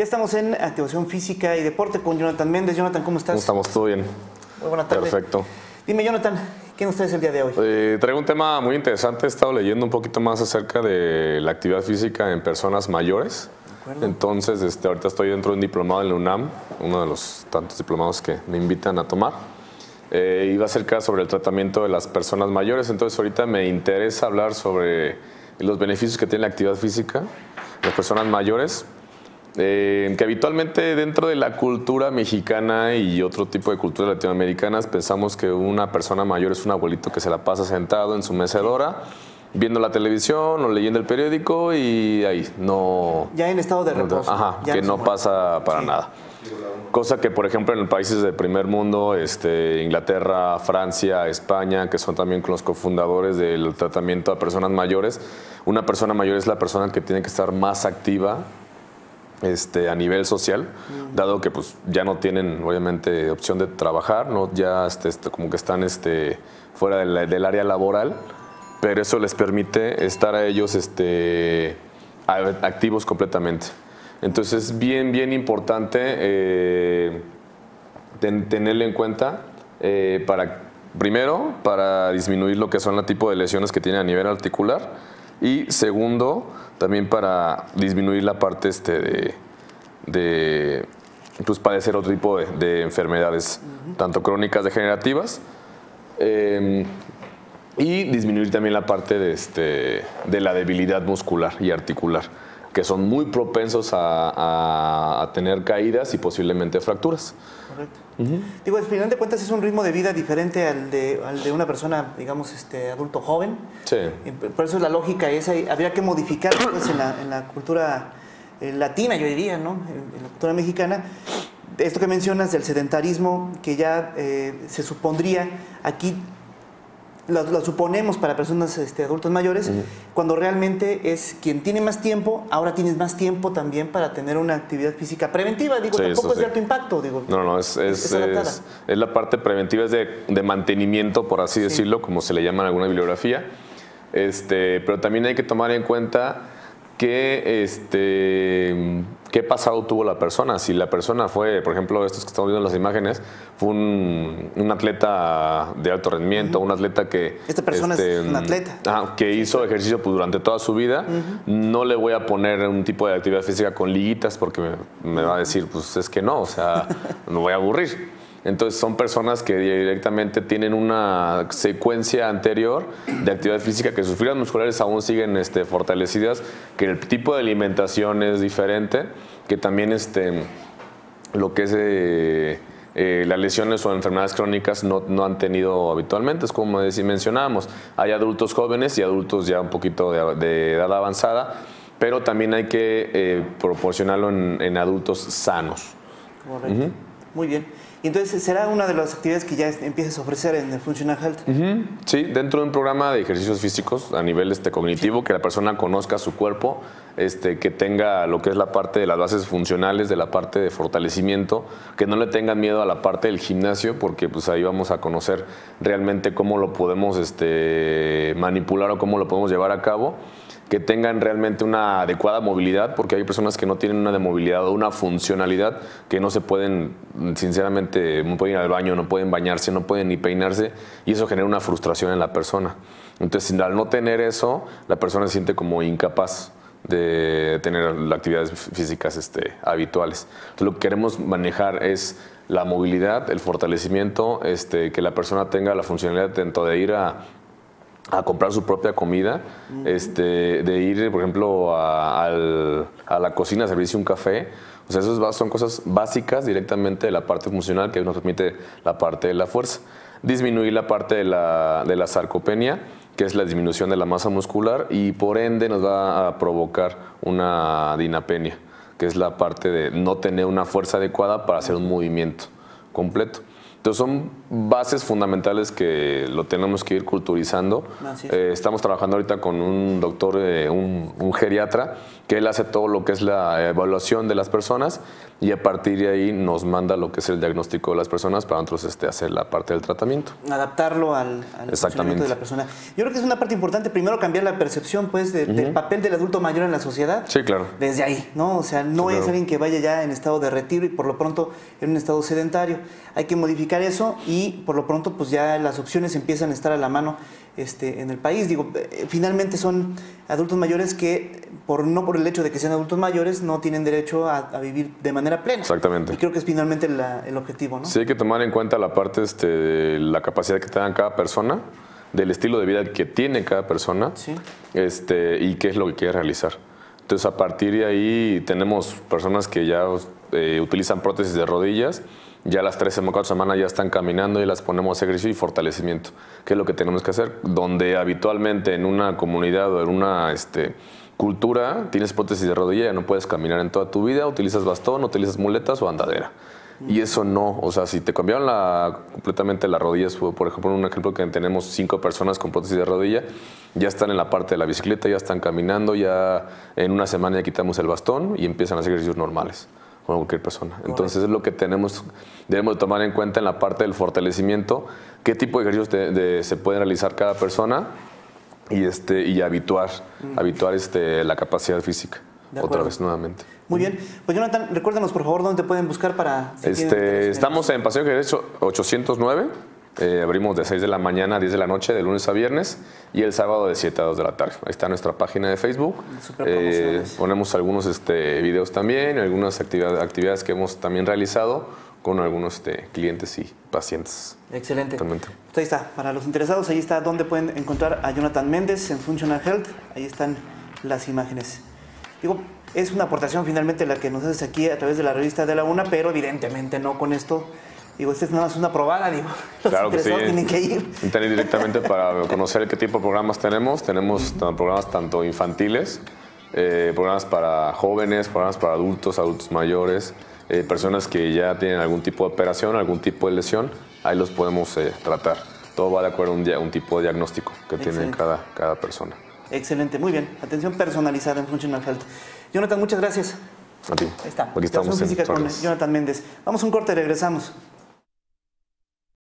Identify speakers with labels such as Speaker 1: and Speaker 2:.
Speaker 1: Ya estamos en activación física y deporte con Jonathan Méndez. Jonathan, ¿cómo estás?
Speaker 2: Estamos todo bien.
Speaker 1: Muy buena tarde.
Speaker 2: Perfecto.
Speaker 1: Dime, Jonathan, ¿quién usted es el día de hoy?
Speaker 2: Eh, traigo un tema muy interesante. He estado leyendo un poquito más acerca de la actividad física en personas mayores. Entonces, este, ahorita estoy dentro de un diplomado en la UNAM, uno de los tantos diplomados que me invitan a tomar. Eh, iba acerca sobre el tratamiento de las personas mayores. Entonces, ahorita me interesa hablar sobre los beneficios que tiene la actividad física en las personas mayores eh, que habitualmente dentro de la cultura mexicana y otro tipo de culturas latinoamericanas pensamos que una persona mayor es un abuelito que se la pasa sentado en su mecedora viendo la televisión o leyendo el periódico y ahí no...
Speaker 1: Ya en estado de reposo.
Speaker 2: Ajá, que no pasa para nada. Cosa que, por ejemplo, en países del primer mundo, este, Inglaterra, Francia, España, que son también los cofundadores del tratamiento a personas mayores, una persona mayor es la persona que tiene que estar más activa este, a nivel social, dado que pues, ya no tienen obviamente opción de trabajar, ¿no? ya este, este, como que están este, fuera del, área laboral, pero eso les permite estar a ellos este, activos completamente. Entonces es bien, bien importante eh, tenerlo en cuenta eh, para, primero, para disminuir lo que son el tipo de lesiones que tiene a nivel articular y segundo, también para disminuir la parte este de, de pues, padecer otro tipo de, enfermedades, tanto crónicas degenerativas, em, y disminuir también la parte de, este, de la debilidad muscular y articular, que son muy propensos a, a tener caídas y posiblemente fracturas.
Speaker 1: Correcto. Digo, al final de cuentas es un ritmo de vida diferente al de, al de una persona, digamos, este, adulto joven.
Speaker 2: Sí.
Speaker 1: Por eso es la lógica esa, habría que modificar pues, en, la, en, la, cultura eh, latina, yo diría, ¿no? En, la cultura mexicana. Esto que mencionas del sedentarismo, que ya eh, se supondría aquí lo, suponemos para personas este, adultos mayores, cuando realmente es quien tiene más tiempo, ahora tienes más tiempo también para tener una actividad física preventiva. Digo, tampoco es de alto impacto. Digo,
Speaker 2: no, no, es, es, es, la parte preventiva, es de, de mantenimiento, por así decirlo, como se le llama en alguna bibliografía. Este, pero también hay que tomar en cuenta que este, qué pasado tuvo la persona. Si la persona fue, por ejemplo, estos que estamos viendo en las imágenes, fue un, atleta de alto rendimiento, un atleta que...
Speaker 1: Esta persona es este, un atleta.
Speaker 2: que hizo ejercicio pues, durante toda su vida. No le voy a poner un tipo de actividad física con liguitas porque me, me va a decir, pues es que no, o sea, me voy a aburrir. Entonces son personas que directamente tienen una secuencia anterior de actividad física, que sus fibras musculares aún siguen este, fortalecidas, que el tipo de alimentación es diferente, que también este, lo que es eh, eh, las lesiones o enfermedades crónicas no, han tenido habitualmente, es como mencionábamos, hay adultos jóvenes y adultos ya un poquito de, edad avanzada, pero también hay que eh, proporcionarlo en, adultos sanos.
Speaker 1: Correcto. Muy bien. Y entonces, ¿será una de las actividades que ya empieces a ofrecer en el Functional Health?
Speaker 2: Sí, dentro de un programa de ejercicios físicos a nivel este, cognitivo, que la persona conozca su cuerpo, este, que tenga lo que es la parte de las bases funcionales, de la parte de fortalecimiento, que no le tengan miedo a la parte del gimnasio, porque pues ahí vamos a conocer realmente cómo lo podemos este, manipular o cómo lo podemos llevar a cabo que tengan realmente una adecuada movilidad, porque hay personas que no tienen una de movilidad o una funcionalidad que no se pueden, sinceramente, no pueden ir al baño, no pueden bañarse, no pueden ni peinarse, y eso genera una frustración en la persona. Entonces, al no tener eso, la persona se siente como incapaz de tener las actividades físicas este, habituales. Lo que queremos manejar es la movilidad, el fortalecimiento, este, que la persona tenga la funcionalidad tanto de ir a a comprar su propia comida, este, de ir, por ejemplo, a, la cocina a servirse un café. O sea, esas son cosas básicas directamente de la parte funcional que nos permite la parte de la fuerza. Disminuir la parte de la, de la sarcopenia, que es la disminución de la masa muscular, y por ende nos va a provocar una dinapenia, que es la parte de no tener una fuerza adecuada para hacer un movimiento completo. Entonces son bases fundamentales que lo tenemos que ir culturizando. Eh, estamos trabajando ahorita con un doctor, eh, un, un, geriatra, que él hace todo lo que es la evaluación de las personas y a partir de ahí nos manda lo que es el diagnóstico de las personas para nosotros este, hacer la parte del tratamiento.
Speaker 1: Adaptarlo al, al funcionamiento de la persona. Yo creo que es una parte importante, primero cambiar la percepción pues del papel del adulto mayor en la sociedad.
Speaker 2: Sí, claro.
Speaker 1: Desde ahí, ¿no? O sea, no es alguien que vaya ya en estado de retiro y por lo pronto en un estado sedentario. Hay que modificar eso y por lo pronto pues ya las opciones empiezan a estar a la mano este, en el país. Digo, eh, finalmente son adultos mayores que, por, no por el hecho de que sean adultos mayores, no tienen derecho a, vivir de manera plena.
Speaker 2: Exactamente.
Speaker 1: Y creo que es finalmente el objetivo, ¿no?
Speaker 2: Sí, hay que tomar en cuenta la parte este, de la capacidad que tenga cada persona, del estilo de vida que tiene cada persona este, y qué es lo que quiere realizar. Entonces, a partir de ahí, tenemos personas que ya eh, utilizan prótesis de rodillas ya las tres o cuatro semanas ya están caminando y las ponemos ejercicio y fortalecimiento, que es lo que tenemos que hacer, donde habitualmente en una comunidad o en una este, cultura tienes prótesis de rodilla, ya no puedes caminar en toda tu vida, utilizas bastón, utilizas muletas o andadera. Y eso no, o sea, si te cambiaron la, completamente las rodillas, por ejemplo, un ejemplo que tenemos cinco personas con prótesis de rodilla, ya están en la parte de la bicicleta, ya están caminando, ya en una semana ya quitamos el bastón y empiezan a hacer ejercicios normales con cualquier persona. Entonces es lo que tenemos, debemos tomar en cuenta en la parte del fortalecimiento, qué tipo de ejercicios se pueden realizar cada persona y, este, y habituar, mm. habituar este, la capacidad física. Otra vez nuevamente.
Speaker 1: Muy bien. Pues Jonathan, recuérdanos por favor dónde te pueden buscar para...
Speaker 2: este, estamos en Paseo Derecho 809 eh, abrimos de 6 de la mañana a 10 de la noche, de lunes a viernes, y el sábado de 7 a 2 de la tarde. Ahí está nuestra página de Facebook. Eh, ponemos algunos este, videos también, algunas actividades, que hemos también realizado con algunos este, clientes y pacientes.
Speaker 1: Excelente. Pues ahí está, para los interesados, ahí está donde pueden encontrar a Jonathan Méndez en Functional Health. Ahí están las imágenes. Digo, es una aportación finalmente la que nos haces aquí a través de la revista de la UNA, pero evidentemente no con esto Digo, esta es nada más una probada, digo. Los claro que sí. tienen que ir.
Speaker 2: Internet directamente para conocer qué tipo de programas tenemos. Tenemos programas tanto infantiles, eh, programas para jóvenes, programas para adultos, adultos mayores, eh, personas que ya tienen algún tipo de operación, algún tipo de lesión. Ahí los podemos eh, tratar. Todo va de acuerdo a un, un tipo de diagnóstico que tiene cada, cada persona.
Speaker 1: Excelente, muy bien. Atención personalizada en Functional Health. Jonathan, muchas gracias.
Speaker 2: A ti.
Speaker 1: Ahí está. Aquí estamos en física con Jonathan Méndez. Vamos a un corte y regresamos.